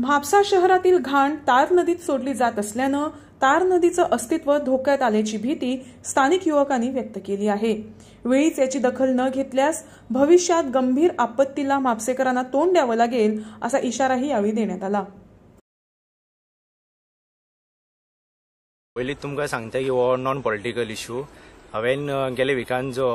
म्हापसा शहरातील घाण तार नदीत सोडली जात असल्यानं तार नदीचं अस्तित्व धोक्यात आल्याची भीती स्थानिक युवकांनी व्यक्त केली आहे. वेळीच याची दखल न घेतल्यास भविष्यात गंभीर आपत्तीला म्हापसेकरांना तोंड द्यावं लागेल असा इशाराही यावेळी देण्यात आला. पहिली तुमकां सांगता की हो नॉन पॉलिटिकल इशू हांवें गेले विकान जो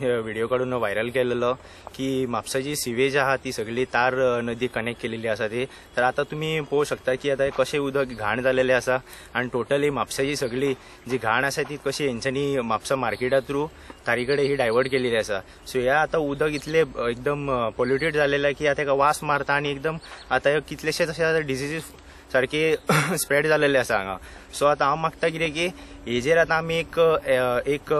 व्हिडिओ काडून व्हायरल केलेलो की म्हापसाची सिवेज आहा ती सगळी तार नदी कनेक्ट केलेली आसा ती तर आतां तुमी पळोवंक शकता की आतां कशें उदक घाण जालेलें आसा आनी टोटली म्हापसाची सगळी जी घाण आसा ती कशी हेंच्यांनी म्हापसा मार्केटा थ्रू तारी कडेन ही डायवर्ट केलेली आसा सो ह्या आतां उदक इतलें एकदम पोल्युटेड जालेलें की आतां वास मारता आनी एकदम आतां कितलेशेच अशे आतां सारकी स्प्रेड जालेले आसा हांगा सो आतां हांव मागता कितें की हेजेर आतां आमी एक एक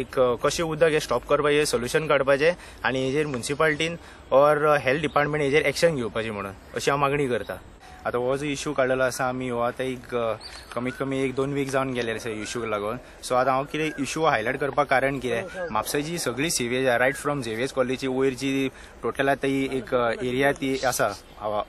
एक कशें उदक हें स्टॉप करपाचें सोल्युशन काडपाचें आनी हेजेर म्युन्सिपाल्टीन ऑर हेल्थ डिपार्टमेंट हेजेर एक्शन घेवपाची म्हणून अशी हांव मागणी करता. आतां हो जो इशू काडलेलो आसा आमी हो आतां एक कमीत कमी एक दोन वीक जावन गेले आसा इशूक लागून. सो आतां हांव कितें इशू हायलायट करपाक कारण कितें म्हापसाची सगळी सिवेज रायट फ्रॉम झेवियर्स कॉलेजी वयर जी टोटल आतां ही एक एरिया ती आसा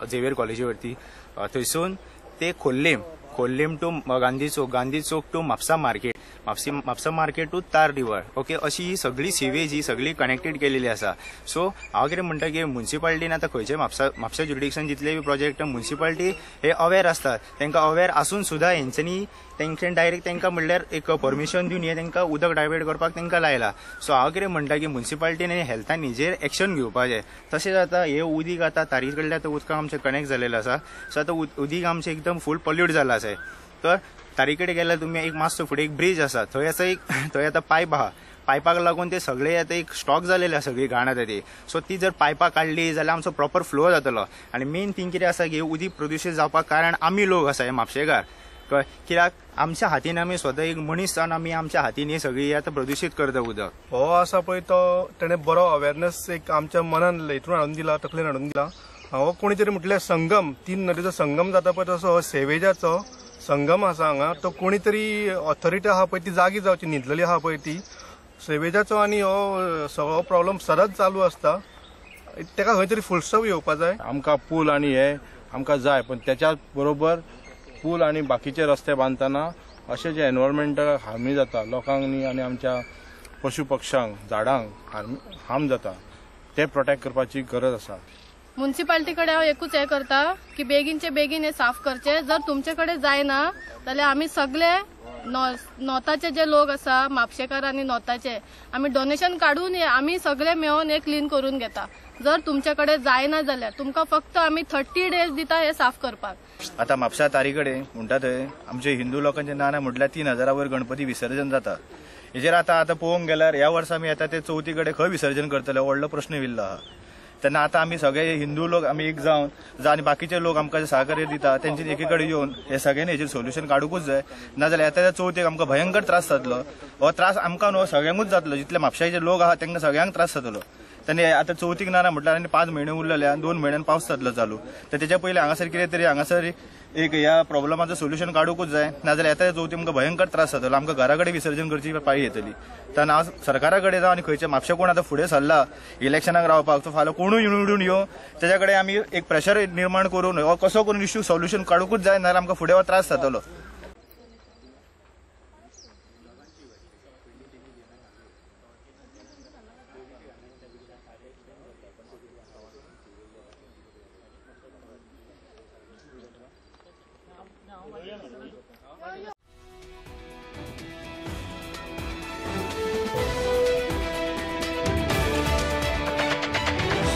झेवियर कॉलेजी वरती. थंयसून ते खोल्लेम Collem to Gandhi Chowk Gandhi Chowk to Mapusa market. म्हापसी Mapusa market to Tar river. Okay अशी ही सगळी सिवेज ही सगळी कनेक्टेड केलेली आसा सो हांव कितें म्हणटा की म्युन्सिपाल्टीन आतां खंयचे म्हापसा म्हापसा ज्युडिक्शन जितले बी प्रोजेक्ट म्युन्सिपाल्टी हे अवेर आसतात तांकां अवेर आसून सुद्दां हेंच्यांनी तेंच्यान डायरेक्ट तांकां म्हणल्यार एक परमिशन दिवन हे तांकां उदक डायवर्ट करपाक तांकां लायला. सो हांव कितें म्हणटा की म्युन्सिपाल्टीन हेल्थान हेजेर एक्शन घेवपाचें तशेंच आतां हे उदीक आतां तारी कडल्यान आतां उदकां आमचें कनेक्ट जालेलें आसा सो आतां उदीक आमचें एकदम फूल पॉल्यूट जालां आसा तर तारी कडेन गेल्यार तुमी एक मातसो फुडें एक ब्रिज आसा थंय आसा एक थंय आतां पायप आहा पायपाक लागून ते सगळे आतां एक स्टॉक जालेले आसा सगळी घाण आतां ती. सो ती जर पायपां काडली जाल्यार आमचो प्रॉपर फ्लो जातलो. आनी मेन थिंग कितें आसा की उदीक प्रदूशीत जावपाक कारण आमी लोक आसा हे म्हापशेकार कळ्ळें कित्याक आमच्या हातीन आमी स्वता एक मनीस जावन आमी आमच्या हातीन ही सगळी आतां प्रदूशीत करता उदक. हो आसा पळय तो तेणें बरो अवेरनेस एक आमच्या मनान हितून हाडून दिला तकलेन हाडून दिला. हो कोणी तरी म्हटल्यार संगम. तीन नदीचो संगम जाता पळय तसो हो सेवेजाचो संगम आसा हांगा तो कोणी तरी ऑथॉरिटी आहा पळय ती जागी जावची न्हिदलेली आहा पळय ती सेवेजाचो आनी हो सगळो प्रॉब्लम सदांच चालू आसता तेका खंय तरी फुलस्टॉप येवपा जाय? आमकां पूल आनी हे आमकां जाय पण त्याच्या बरोबर पूल आनी बाकीचे रस्ते बांदतना अशें जे एनवायरमेंटल हार्मी जाता लोकांक न्ही आनी आमच्या पशु पक्षांक झाडांक हार्म हार्म जाता ते प्रोटेक्ट करपाची गरज आसा म्युन्सिपाल्टीकडे हांव एकूच हें करता की बेगीनचे बेगीन हें साफ करचे. जर तुमचे कडेन जायना जाल्यार आमी सगळे नॉर्थाचे जे लोक आसा म्हापशेकार आनी नॉर्थाचे आमी डोनेशन काडून आमी सगळे मेळून हे क्लीन करून घेता. जर तुमचे कडेन जायना जाल्यार तुमकां फक्त आमी थर्टी डेज दिता हे साफ करपाक. आता म्हापसा तारी कडेन म्हणटा थंय आमचे हिंदू लोकांचे ना म्हटल्यार तीन हजारा वयर गणपती विसर्जन जाता. हेजेर आतां आतां पळोवंक गेल्यार ह्या वर्सा आमी येता ते चवथी कडेन खंय विसर्जन करतले व्हडलो प्रश्न येयल्लो आहा तेन्ना आतां आमी सगळे हिंदू लोक आमी एक जावन आनी बाकीचे लोक आमकां सहकार्य दिता तेंचे एके कडेन येवन हे सगळ्यांनी हेजेर सोल्युशन काडूकूच जाय. नाजाल्यार येता त्या चवथीक आमकां भयंकर त्रास जातलो. हो त्रास आमकां न्हू सगळ्यांकूच जातलो. जितले म्हापशाचे लोक आहा तांकां सगळ्यांक त्रास जातलो. तेन्ना आतां चवथीक ना म्हटल्यार आनी पांच म्हयने उरलेले आनी दोन म्हयन्यान पावस जातलो चालू. तर तेच्या पयलीं हांगासर कितें तरी हांगासर एक ह्या प्रॉब्लमाचो सोल्युशन काडूकूच जाय. नाजाल्यार येता चवथी आमकां भयंकर त्रास जातलो आमकां घरा कडेन विसर्जन करची पाळी येतली. तेन्ना हांव सरकारा कडेन जावं आनी खंयचे म्हापशा कोण आतां फुडें सरला इलेक्शनाक रावपाक तो फाल्यां कोणूय निवडून येवं तेच्या कडेन आमी एक प्रेशर निर्माण करून हो कसो करून इश्यू सोल्युशन काडूकूच जाय नाजाल्यार आमकां फुडें हो त्रास जातलो.